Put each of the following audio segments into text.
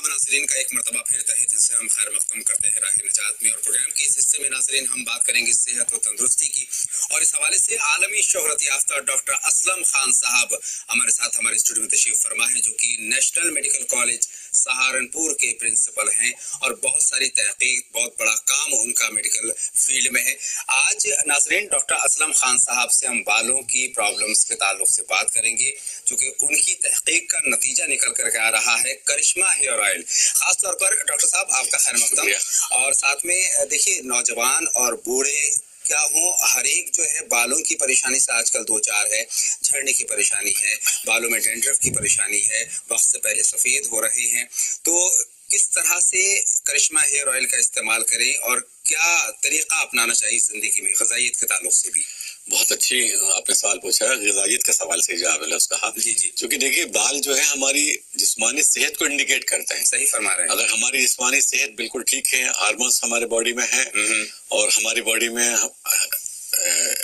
तमाम नाजरीन का एक मरतबा फिर तहे दिल से हम खैर मकदम करते हैं राह निजात में। और प्रोग्राम के इस हिस्से में नाजरीन, हम बात करेंगे सेहत और तंदुरुस्ती की। और इस हवाले से आलमी शोहरत याफ्ता डॉक्टर असलम खान साहब हमारे साथ हमारे स्टूडियो में तशरीफ़ फरमा है, जो कि नेशनल मेडिकल कॉलेज सहारनपुर के प्रिंसिपल हैं। और बहुत सारी तहकीक, बहुत बड़ा काम उनका मेडिकल फ़ील्ड में है। आज नाजरीन, डॉक्टर असलम खान साहब से हम बालों की प्रॉब्लम्स के ताल्लुक से बात करेंगे, जो कि उनकी तहकीक का नतीजा निकल करके आ रहा है। करिश्मा हेयर ऑयल खासतौर पर डॉक्टर साहब आपका खैर मकदम। और साथ में देखिए नौजवान और बूढ़े क्या हो हर एक जो है बालों की परेशानी से आजकल दो चार है। झड़ने की परेशानी है बालों में डेंड्रफ की परेशानी है वक्त से पहले सफ़ेद हो रहे हैं। तो किस तरह से करिश्मा हेयर ऑयल का इस्तेमाल करें और क्या तरीका अपनाना चाहिए ज़िंदगी में? गजाइत के ताल्लुक से भी। बहुत अच्छी आपने सवाल पूछा है गजाइत का सवाल सही जवाब है उसका हाँ जी जी क्योंकि देखिए बाल जो है हमारी जिस्मानी सेहत को इंडिकेट करते हैं। सही फरमा रहे हैं। अगर हमारी जिस्मानी सेहत बिल्कुल ठीक है हार्मोन्स हमारे बॉडी में है हम्म, और हमारी बॉडी में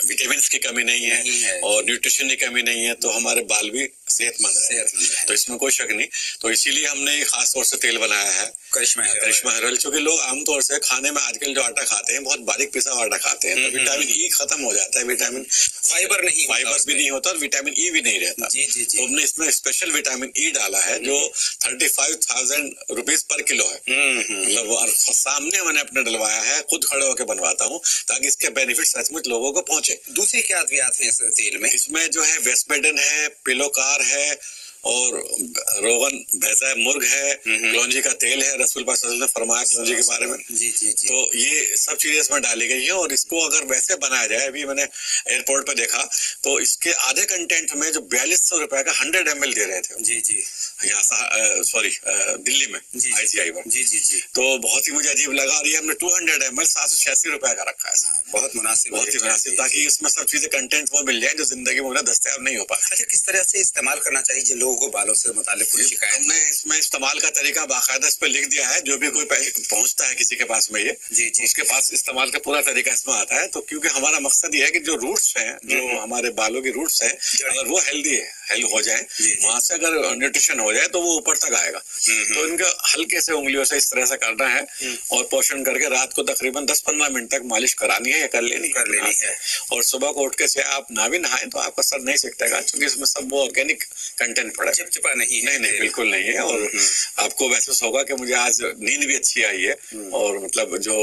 विटामिन की कमी नहीं है, नहीं है। और न्यूट्रिशन की कमी नहीं है तो हमारे बाल भी सेहतमंद है सेहतमंद है। तो इसमें कोई शक नहीं। तो इसीलिए हमने खास तौर से तेल बनाया है। करिश्मा करिश्मा ऑयल क्योंकि लोग आमतौर से खाने में आजकल जो आटा खाते हैं बहुत बारीक पिसा हुआ आटा खाते हैं। तो हम्म, विटामिन ई खत्म हो जाता है। विटामिन फाइबर नहीं फाइबर भी नहीं होता और विटामिन ई भी नहीं रहता। जी जी तो जी हमने इसमें स्पेशल विटामिन ई डाला है जो thirty five thousand rupees per kilo है। हम्म, हम्म। मतलब और सामने मैंने अपने डलवाया है खुद खड़े होकर बनवाता हूँ ताकि इसके बेनिफिट सचमुच लोगों को पहुँचे। दूसरी क्या अद्वियात हैं इस तेल में? इसमें जो है वेस्टबेडन है पिलोकार है। और रोगन भैंसा मुर्ग है हम्म। कलौंजी का तेल है रसूल ने फरमाया कलौंजी के बारे में। जी जी जी। तो ये सब चीज़ें इसमें डाली गई है और इसको अगर वैसे बनाया जाए अभी मैंने एयरपोर्ट पर देखा तो इसके आधे कंटेंट में जो बयालीस सौ रुपए का हंड्रेड एम दे रहे थे जी जी। यहाँ सॉरी दिल्ली में। आईजीआई में। जी जी जी। तो बहुत ही मुझे अजीब लगा और ये हमने टू हंड्रेड एम एल सात सौ छियासी रुपए का रखा है। बहुत मुनासिब बहुत ही मुनासिब ताकि इसमें सब चीज़ें कंटेंट वो मिल जाए जो ज़िंदगी में उन्हें दस्तियाब नहीं हो पाता अच्छा किस तरह से इस्तेमाल करना चाहिए लोगों को बालों से मुतालिक कोई शिकायत हमने इसमें इस्तेमाल का तरीका बाकायदा इस पर लिख दिया है। जो भी कोई पह- पहुँचता है किसी के पास में ये जी जी। उसके पास इस्तेमाल का पूरा तरीका इसमें आता है। तो क्योंकि हमारा मकसद ये है कि जो रूट्स हैं जो हम्म। हमारे बालों की रूट्स हैं अगर वो हेल्दी है हेल्थ हो जाए। वहाँ से अगर न्यूट्रिशन हो जाए तो वो ऊपर तक आएगा। हम्म, तो इनका हल्के से उंगलियों से इस तरह से करना है और पोषण करके रात को तकरीबन 10-15 मिनट तक मालिश करानी है या कर लेनी कर लेनी है। और सुबह को उठ के से आप ना भी नहाए तो आपका सर नहीं सिकतेगा क्योंकि इसमें सब वो ऑर्गेनिक कंटेंट पड़ा है चिपचिपा नहीं है नहीं नहीं बिल्कुल नहीं है और हम्म। आपको महसूस होगा कि मुझे आज नींद भी अच्छी आई है और मतलब जो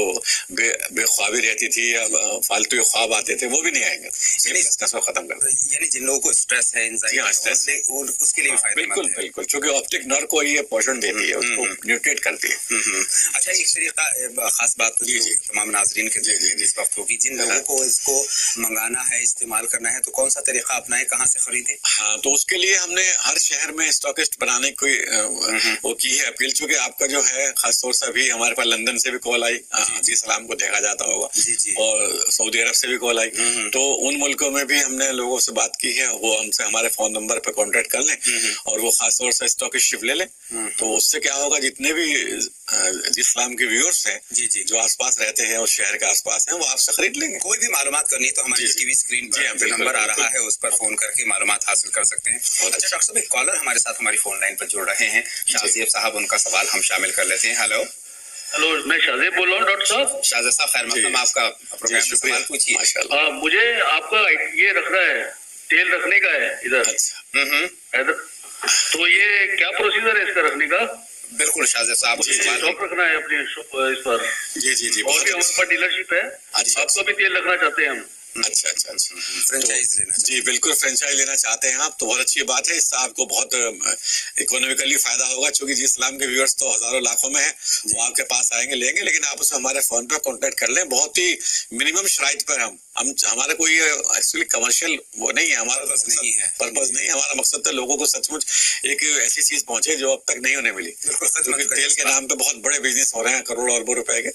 बे बेख्वाबी रहती थी या फालतू ख्वाब आते थे वो भी नहीं आएँगे खत्म कर। यानी जिन लोगों को स्ट्रेस है हाँ, उसके लिए बिल्कुल बिल्कुल क्योंकि ऑप्टिक नर्व को ये पोषण देती है उसको हम्म, न्यूट्रिएट करती है हम्म, हम्म। अच्छा एक तरीका खास बात जी। तमाम नाजरीन के। इस वक्त होगी जिन हाँ। लोगों को इसको मंगाना है इस्तेमाल करना है तो कौन सा तरीका अपनाए कहाँ से खरीदे हाँ तो उसके लिए हमने हर शहर में स्टॉकिस्ट बनाने की वो की है अपील चूँकि आपका जो है खासतौर से अभी हमारे पास लंदन से भी कॉल आई जी। सलाम को देखा जाता होगा। और सऊदी अरब से भी कॉल आई। तो उन मुल्कों में भी हमने लोगों से बात की है वो हमसे हमारे फ़ोन नंबर पे कॉन्टेक्ट कर लें। और वो खास तौर से स्टॉक शिप ले लें। तो उससे क्या होगा जितने भी इस्लाम के व्यूअर्स हैं जी जी। जो आसपास रहते हैं उस शहर के आसपास हैं वो आपसे खरीद लेंगे। कोई भी मालूम करनी है तो हमारी। टीवी स्क्रीन हाँ, पर नंबर आ रहा है उस पर फ़ोन करके मालूम हासिल कर सकते हैं। अच्छा अच्छा। डॉक्टर साहब एक कॉलर हमारे साथ हमारी फ़ोन लाइन पर जुड़ रहे हैं। शाहजेब साहब उनका सवाल हम शामिल कर लेते हैं। हेलो हेलो मैं शाहजेब बोल रहा हूँ डॉक्टर साहब। शाहजेब साहब खैर। मकदम आपका सवाल पूछिए। हाँ, मुझे आपका ये रखना है तेल रखने का है इधर। अच्छा। हम्म, हम्म। इधर। तो ये क्या प्रोसीजर है इसका रखने का? बिल्कुल शाहजेब साहब शॉप रखना है अपने इस पर जी जी जी और भी हमारे पास डीलरशिप है। अच्छा आपका भी तेल रखना चाहते हैं हम। अच्छा अच्छा अच्छा। फ्रेंचाइज लेना जी बिल्कुल फ्रेंचाइज लेना चाहते हैं आप तो बहुत अच्छी बात है। इससे आपको बहुत इकोनॉमिकली फ़ायदा होगा क्योंकि जी इस्लाम के व्यूअर्स तो हज़ारों लाखों में है वो आपके पास आएँगे लेंगे लेकिन आप उसमें हमारे फ़ोन पर कांटेक्ट कर लें। बहुत ही मिनिमम शराइत पर हम हम हमारा कोई एक्चुअली कमर्शियल वो नहीं है हमारा Purpose नहीं है। पर्पज नहीं है। हमारा मकसद तो लोगों को सचमुच एक ऐसी चीज़ पहुँचे जो अब तक नहीं उन्हें मिली। क्योंकि तेल के नाम पे बहुत बड़े बिज़नेस हो रहे हैं करोड़ों अरबों रुपए के।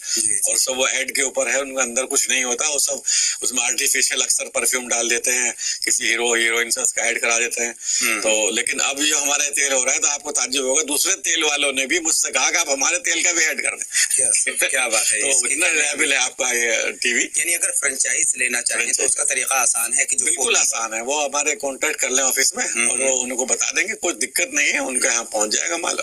और सब वो एड के ऊपर है उनके अंदर कुछ नहीं होता वो सब उसमें आर्टिफिशियल अक्सर परफ्यूम डाल देते हैं किसी हीरो हीरोइन से उसका ऐड करा देते हैं। हम्म। तो लेकिन अब जो हमारा तेल हो रहा है तो आपको ताज्जुब होगा दूसरे तेल वालों ने भी मुझसे कहा कि आप हमारे तेल का भी ऐड कर दें। क्या बात है तो इतना रिलायबल है। आपका ये टीवी यानी अगर फ्रेंचाइज लेना चाहें तो उसका तरीका आसान है कि बिल्कुल आसान है वो हमारे कॉन्टेक्ट कर लें ऑफ़िस में हम्म। और वो उनको बता देंगे कोई दिक्कत नहीं है उनके यहाँ पहुँच जाएगा माल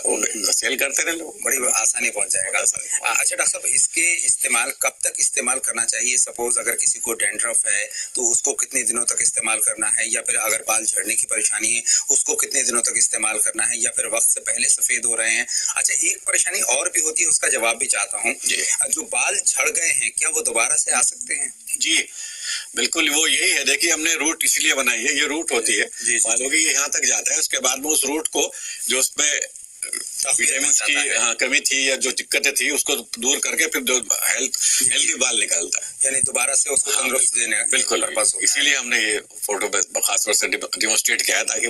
सेल करते रहे लोग। बड़ी आसानी पहुँच जाएगा। अच्छा डॉक्टर साहब इसके इस्तेमाल कब तक इस्तेमाल करना चाहिए? सपोज़ अगर किसी को डेंड्रफ है तो उसको कितने दिनों तक इस्तेमाल करना है? या फिर अगर बाल झड़ने की परेशानी है उसको कितने दिनों तक इस्तेमाल करना है? या फिर वक्त से पहले सफ़ेद हो रहे हैं? अच्छा एक परेशानी और भी होती है उसका जवाब भी चाहता हूँ। जो। बाल झड़ गए हैं क्या वो दोबारा से आ सकते हैं? जी बिल्कुल वो यही है। देखिए हमने रूट इसलिए बनाई है ये रूट होती है। बालों की यहाँ तक जाता है उसके बाद में उस रूट को जो उसमें विटामिन की हाँ। कमी थी या जो दिक्कतें थी उसको दूर करके फिर जो हेल्थ हेल्थी बाल निकालता है। यानी दोबारा से उसको हाँ, तंदुरुस्त देने बिल्कुल। है। इसीलिए हमने ये फ़ोटो खासतौर से डिमोस्ट्रेट किया है ताकि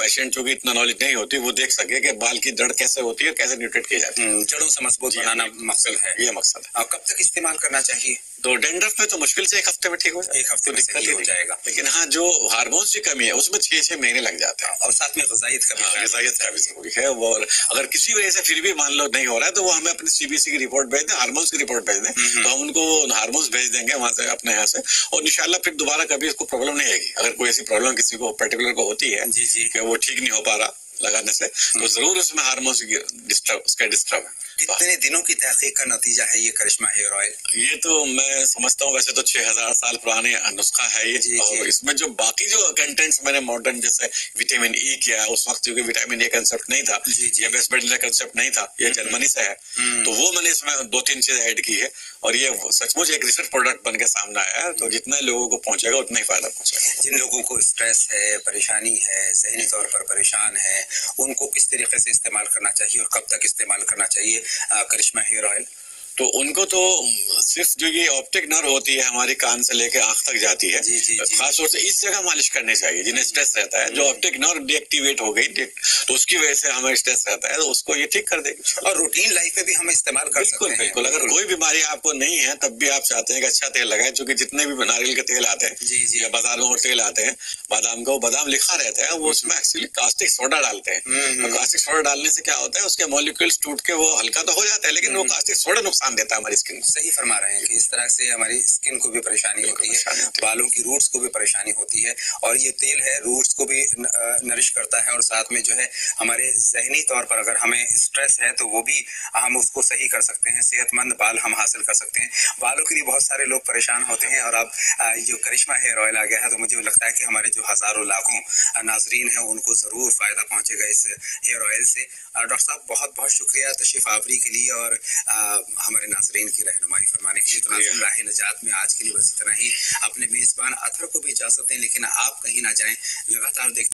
पेशेंट को भी इतना नॉलेज नहीं होती वो देख सके कि बाल की जड़ कैसे होती है कैसे न्यूट्रेट की जाती हम्म, जड़ों से मज़बूत बनाना मकसद है है। ये मकसद है। कब तक इस्तेमाल करना चाहिए? तो डेंड्रफ में तो मुश्किल से एक हफ़्ते में ठीक हो जाए एक हफ़्ते में दिक्कत ही हो जाएगा। लेकिन हाँ जो हार्मोन्स की कमी है उसमें छह छह महीने लग जाते हैं। और साथ में गजाइत का भी हाँ, गजाइत का भी ज़रूरी है। वो और अगर किसी वजह से फिर भी मान लो नहीं हो रहा है तो वो हमें अपनी सीबीसी की रिपोर्ट भेज दें हार्मोन्स की रिपोर्ट भेज दें। तो हम उनको हार्मोन्स भेज देंगे वहाँ से अपने यहाँ से। और इनशाला फिर दोबारा कभी इसको प्रॉब्लम नहीं आएगी। अगर कोई ऐसी प्रॉब्लम किसी को पर्टिकुलर को होती है जी जी। कि वो ठीक नहीं हो पा रहा लगाने से तो ज़रूर उसमें हार्मोन्स डिस्टर्ब उसका डिस्टर्ब है। कितने दिनों की तहकीक का नतीजा है ये करिश्मा हेयर ऑयल ये तो मैं समझता हूँ वैसे तो छह हज़ार साल पुराने नुस्खा है ये जी, और जी। इसमें जो बाकी जो कंटेंट्स मैंने मॉडर्न जैसे विटामिन ई किया है उस वक्त क्योंकि विटामिन ए कंसेप्ट नहीं था जी, जी। ये बेडलर कंसेप्ट नहीं था ये जर्मनी से है हम्म। तो वो मैंने इसमें दो तीन चीज़ ऐड की है और ये सचमुच एक रिसर्च प्रोडक्ट बन के सामने आया है तो जितने लोगों को पहुंचेगा उतना ही फ़ायदा पहुंचेगा जिन लोगों को स्ट्रेस है परेशानी है जहनी तौर पर परेशान है उनको किस तरीके से इस्तेमाल करना चाहिए और कब तक इस्तेमाल करना चाहिए करिश्मा हेयर ऑयल तो उनको तो सिर्फ़ जो ये ऑप्टिक नर्व होती है हमारी कान से लेके आँख तक जाती है। जी, जी, जी। खास तौर से इस जगह मालिश करनी चाहिए जिन्हें स्ट्रेस रहता है। जो ऑप्टिक नर्व डीएक्टिवेट हो गई तो उसकी वजह से हमें स्ट्रेस रहता है तो उसको ये ठीक कर देगी। और रूटीन लाइफ में भी हम इस्तेमाल कर बिल्कुल सकते बिल्कुल। अगर कोई बीमारी आपको नहीं है तब भी आप चाहते हैं कि अच्छा तेल लगाए क्योंकि जितने भी नारियल के तेल आते हैं। या बाज़ार में और तेल आते हैं बादाम का वो बादाम लिखा रहता है वो उसमें एक्चुअली कास्टिक सोडा डालते हैं। हम्म, कास्टिक सोडा डालने से क्या होता है उसके मॉलिक्यूल्स टूट के वो हल्का तो हो जाता है लेकिन हम्म। वो कास्टिक सोडा नुकसान देता है हमारी स्किन सही फरमा रहे हैं कि इस तरह से हमारी स्किन को भी परेशानी होती है बालों की रूट्स को भी परेशानी होती है और ये तेल है रूट्स को भी नरिश करता है और साथ में जो है हमारे जहनी तौर पर अगर हमें स्ट्रेस है तो वो भी हम उसको सही कर सकते हैं सेहतमंद बाल हम हासिल कर सकते हैं। बालों के लिए बहुत सारे लोग परेशान होते हैं और अब जो करिश्मा हेयर ऑयल आ गया है तो मुझे लगता है कि हमारे जो हज़ारों लाखों नाजरीन हैं उनको ज़रूर फ़ायदा पहुंचेगा इस हेयर ऑयल से। डॉक्टर साहब बहुत बहुत शुक्रिया तशरीफ़ आवरी के लिए और अ, हमारे नाजरीन की रहनुमाई फरमाने के लिए तो राह नजात में आज के लिए बस इतना ही। अपने मेज़बान अथर को भी इजाज़त दें लेकिन आप कहीं ना जाए लगातार देखते